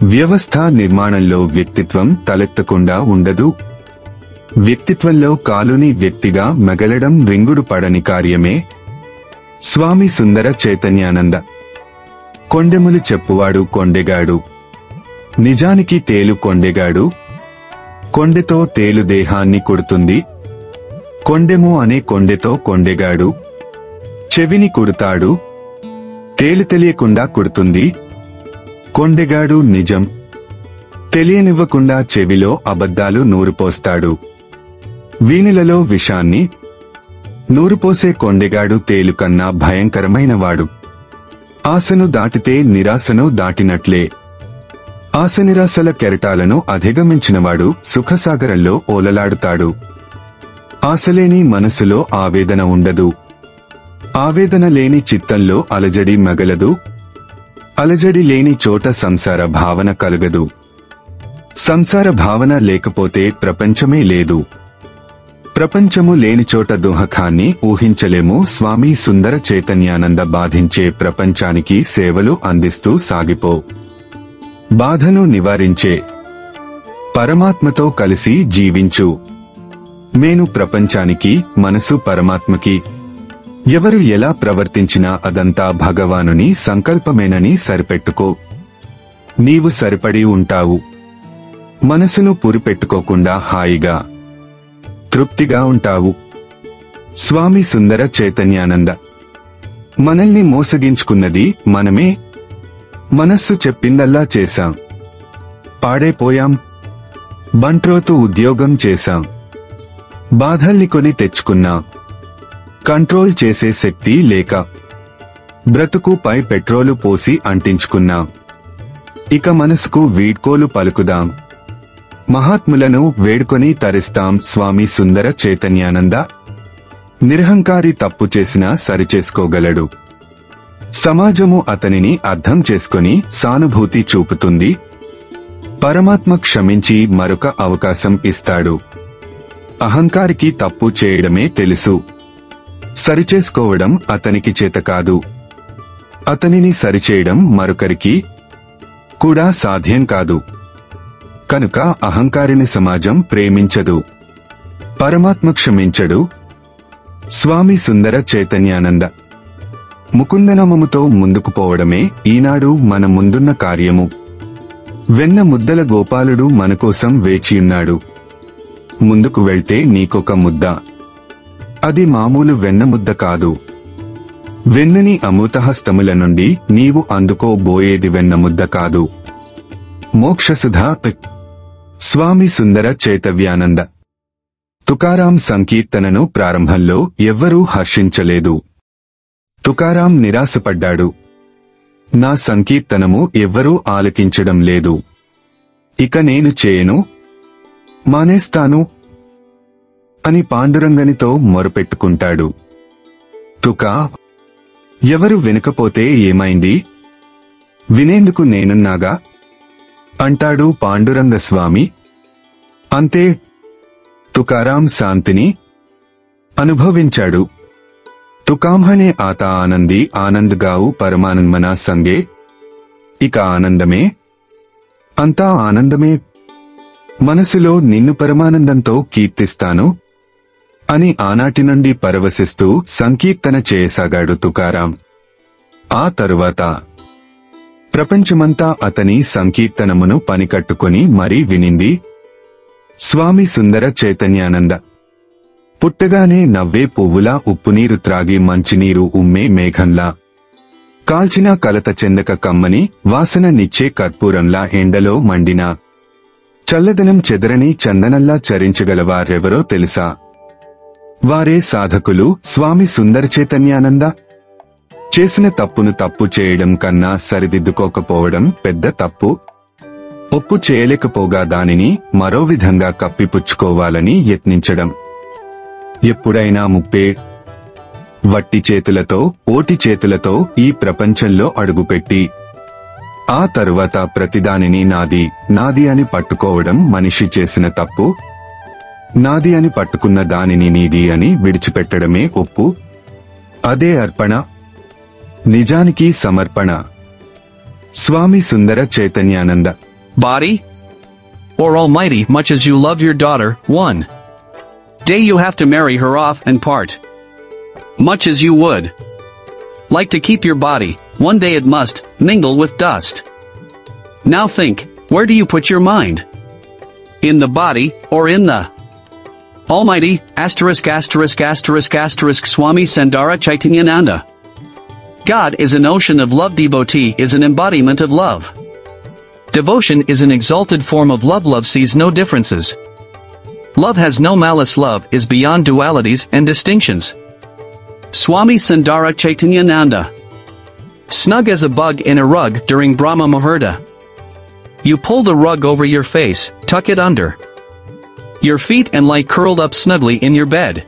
వ్యవస్థ నిర్మాణంలో వ్యక్తిత్వం తలెత్తకుండా ఉండదు. వ్యక్తిత్వంలో కాలుని వ్యక్తిగా మెగలడం రింగుడు పడని కార్యమే. స్వామి సుందర చైతన్యానంద. కొండెములు చెప్పువాడు కొండెగాడు. నిజానికి తేలు కొండెగాడు. కొండెతో తేలు దేహాన్ని కొడుతుంది. కొండెము అనే కొండెతో కొండెగాడు. చెవిని కుడతాడు. తేలు తెలియకుండా కుడుతుంది. కొండెగాడు నిజం. తెలియనివ్వకుండా చెవిలో అబద్ధాలు నూరుపోస్తాడు. వీణులలో విషాన్ని నూరుపోసే కొండెగాడు తేలుకన్నా భయంకరమైనవాడు. ఆశను దాటితే నిరాశను దాటినట్లే. ఆశనిరాశల కెరటాలను అధిగమించినవాడు సుఖసాగరంలో ఓలలాడుతాడు. ఆశలేని మనసులో ఆవేదన ఉండదు. ఆవేదన లేని చిత్తంలో అలజడి మగలదు. అలజడి లేని చోట సంసార భావన కలగదు. సంసార భావన లేకపోతే ప్రపంచమే లేదు. ప్రపంచము లేని చోట దుహకాన్ని ఊహించలేము. స్వామి సుందర చైతన్యానంద బాధించే ప్రపంచానికి సేవలు అందిస్తూ సాగిపో. బాధను నివారించే. పరమాత్మతో కలిసి జీవించు. నేను ప్రపంచానికి మనసు పరమాత్మకి ఎవరు ఎలా ప్రవర్తించినా అదంతా భగవానుని సంకల్పమేనని సరిపెట్టుకో. నీవు సరిపడి ఉంటావు. మనసును పురిపెట్టుకోకుండా హాయిగా తృప్తిగా ఉంటావు. స్వామి సుందర చైతన్యానంద మనల్ని మోసగించుకున్నది మనమే. మనస్సు చెప్పిందల్లా చేశాం. పాడైపోయాం బంట్రోతు ఉద్యోగం చేశాం. బాధల్ని కొని తెచ్చుకున్నాం. కంట్రోల్ చేసే శక్తి లేక బ్రతుకు పై పెట్రోలు పోసి అంటించుకున్నాం. ఇక మనసుకు వీడ్కోలు పలుకుదాం. మహాత్ములను వేడుకొని తరిస్తాం స్వామి సుందర చైతన్యానంద. నిరహంకారి తప్పు చేసినా సరిచేసుకోగలడు. సమాజము అతనిని అర్థం చేసుకొని సానుభూతి చూపుతుంది. పరమాత్మ క్షమించి మరొక అవకాశం ఇస్తాడు. అహంకారికి తప్పు చేయడమే తెలుసు. సరిచేసుకోవడం అతనికి చేత కాదు. అతనిని సరిచేయడం మరొకరికి కూడా సాధ్యం కాదు. కనుక అహంకారిని సమాజం ప్రేమించదు. పరమాత్మ క్షమించడు. స్వామి సుందర చైతన్యానంద. ముకుందనామముతో ముందుకు పోవడమే ఈనాడు మన ముందున్న కార్యము. వెన్న ముద్దల గోపాలుడు మనకోసం వేచియున్నాడు. ముందుకు వెళ్తే నీకొక ముద్ద. అది మామూలు వెన్న ముద్ద కాదు. వెన్నని అమృతహస్తముల నుండి నీవు అందుకోబోయేది వెన్న ముద్ద కాదు. మోక్షసుధ స్వామి సుందర చైతవ్యానంద. తుకారాం సంకీర్తనను ప్రారంభంలో ఎవ్వరూ హర్షించలేదు. తుకారాం నిరాశపడ్డాడు. నా సంకీర్తనము ఎవ్వరూ ఆలకించడం లేదు. ఇక నేను చేయను. మానేస్తాను. అని పాండురంగనితో మొరపెట్టుకుంటాడు. తుకా ఎవరు వినకపోతే ఏమైంది? వినేందుకు నేనున్నాగా? అంటాడు పాండురంగ స్వామి అంతే తుకారాం శాంతిని అనుభవించాడు. తుకాంహనే ఆత ఆనంది ఆనంద్గావు పరమానందమన సంగే ఇక ఆనందమే? అంతా ఆనందమే? మనసులో నిన్ను పరమానందంతో కీర్తిస్తాను? అని ఆనాటి నుండి పరవశిస్తూ సంకీర్తన చేయసాగాడు తుకారాం. ఆ తరువాత ప్రపంచమంతా అతని సంకీర్తనమును పనికట్టుకుని మరీ వినింది. స్వామి సుందర చైతన్యానంద. పుట్టగానే నవ్వే పువ్వులా ఉప్పునీరు త్రాగి మంచినీరు ఉమ్మే మేఘంలా. కాల్చిన కలత చెందక కమ్మని వాసన నిచ్చే కర్పూరంలా ఎండలో మండినా. చల్లదనం చెదరని చందనల్లా చరించగలవారెవరో తెలుసా? వారే సాధకులు స్వామి సుందర చైతన్యానంద. చేసిన తప్పును తప్పు చేయడం కన్నా సరిదిద్దుకోకపోవడం పెద్ద తప్పు. ఒప్పు చేయలేకపోగా దానిని మరో విధంగా కప్పిపుచ్చుకోవాలని యత్నించడం. ఎప్పుడైనా ముప్పే వట్టి చేతులతో ఓటి చేతులతో ఈ ప్రపంచంలో అడుగుపెట్టి ఆ తరువాత ప్రతిదానిని నాది నాది అని పట్టుకోవడం మనిషి చేసిన తప్పు. నాది అని పట్టుకున్న దానిని నీది అని విడిచిపెట్టడమే ఒప్పు అదే అర్పణ నిజానికి సమర్పణ స్వామి Sundara Chaitanyananda Body? Or Almighty, much as you love your daughter, one day you have to marry her off and part. Much as you would like to keep your body, one day it must mingle with dust. Now think, where do you put your mind? In the body, or in the Almighty, asterisk asterisk asterisk asterisk Swami Sandara Chaitanyananda. God is an ocean of love devotee is an embodiment of love. Devotion is an exalted form of love love sees no differences. Love has no malice love is beyond dualities and distinctions. Swami Sundara Chaitanyananda. Snug as a bug in a rug during Brahma Muhurta. You pull the rug over your face, tuck it under. Your feet and lie curled up snugly in your bed.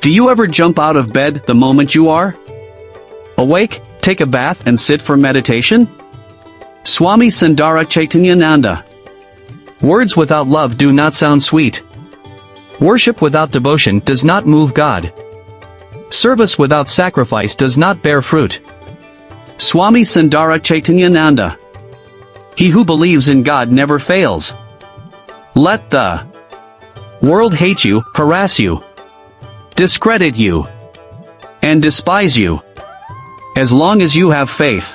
Do you ever jump out of bed the moment you are? Awake, take a bath and sit for meditation? Swami Sundara Chaitanyananda. Words without love do not sound sweet. Worship without devotion does not move God. Service without sacrifice does not bear fruit. Swami Sundara Chaitanyananda. He who believes in God never fails. Let the world hate you, harass you, discredit you, and despise you. As long as you have faith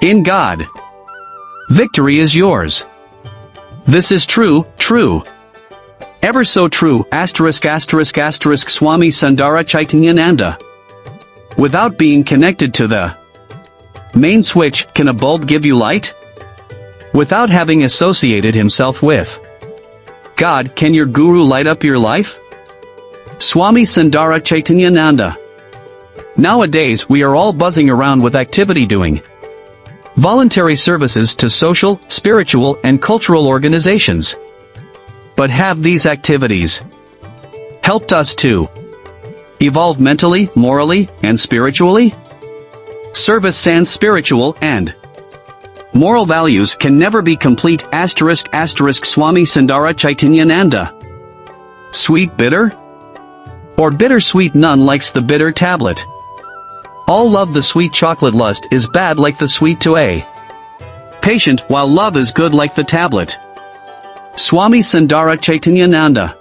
in God, victory is yours. This is true, true. Ever so true, asterisk asterisk asterisk Swami Sundara Chaitanyananda. Without being connected to the main switch, can a bulb give you light? Without having associated himself with God, can your guru light up your life? Swami Sundara Chaitanyananda. Nowadays we are all buzzing around with activity doing voluntary services to social, spiritual, and cultural organizations. But have these activities helped us to evolve mentally, morally, and spiritually? Service sans spiritual and moral values can never be complete asterisk asterisk Swami Sundara Chaitanyananda. Sweet bitter? Or bittersweet none likes the bitter tablet. All love the sweet chocolate lust is bad like the sweet to a. Patient while love is good like the tablet. Swami Sundara Chaitanyananda.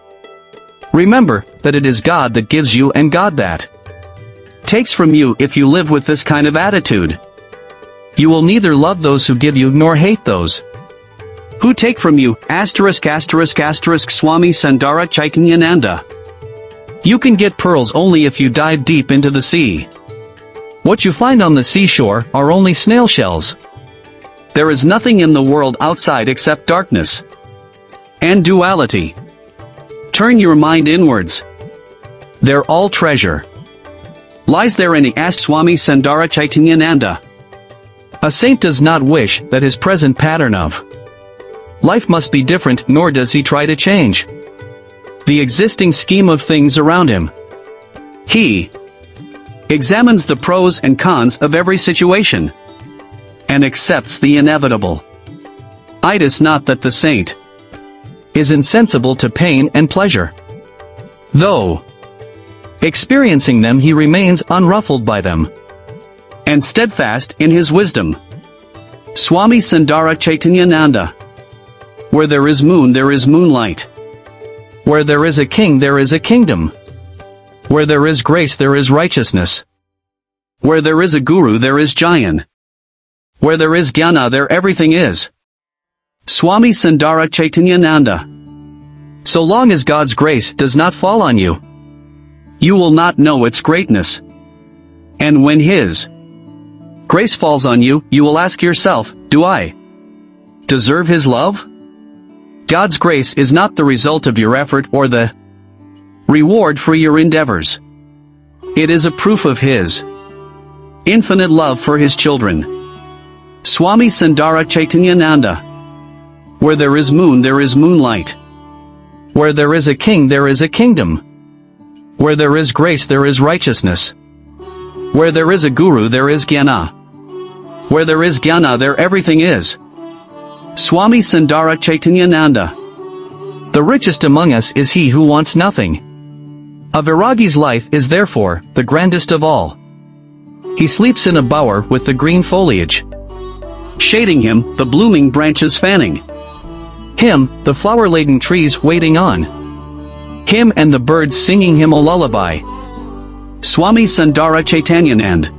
Remember that it is God that gives you and God that takes from you if you live with this kind of attitude. You will neither love those who give you nor hate those who take from you, asterisk asterisk asterisk Swami Sundara Chaitanyananda. You can get pearls only if you dive deep into the sea. What you find on the seashore are only snail shells. There is nothing in the world outside except darkness and duality. Turn your mind inwards. There all treasure lies there any asked Swami Sundara Chaitanyananda. A saint does not wish that his present pattern of life must be different nor does he try to change the existing scheme of things around him. He examines the pros and cons of every situation and accepts the inevitable. It is not that the saint is insensible to pain and pleasure. Though experiencing them he remains unruffled by them and steadfast in his wisdom. Swami Sundara Chaitanyananda. Where there is moon there is moonlight. Where there is a king there is a kingdom. Where there is grace there is righteousness. Where there is a guru there is Jayan. Where there is jnana there everything is. Swami Sundara Chaitanyananda. So long as God's grace does not fall on you, you will not know its greatness. And when His grace falls on you, you will ask yourself, do I deserve His love? God's grace is not the result of your effort or the reward for your endeavors. It is a proof of His infinite love for His children. Swami Sundara Chaitanyananda. Where there is moon there is moonlight. Where there is a king there is a kingdom. Where there is grace there is righteousness. Where there is a guru there is jnana. Where there is jnana there everything is. Swami Sundara Chaitanyananda. The richest among us is he who wants nothing. A viragi's life is therefore the grandest of all. He sleeps in a bower with the green foliage. Shading him, the blooming branches fanning. Him, the flower-laden trees waiting on. Him and the birds singing him a lullaby. Swami Sundara Chaitanyanand.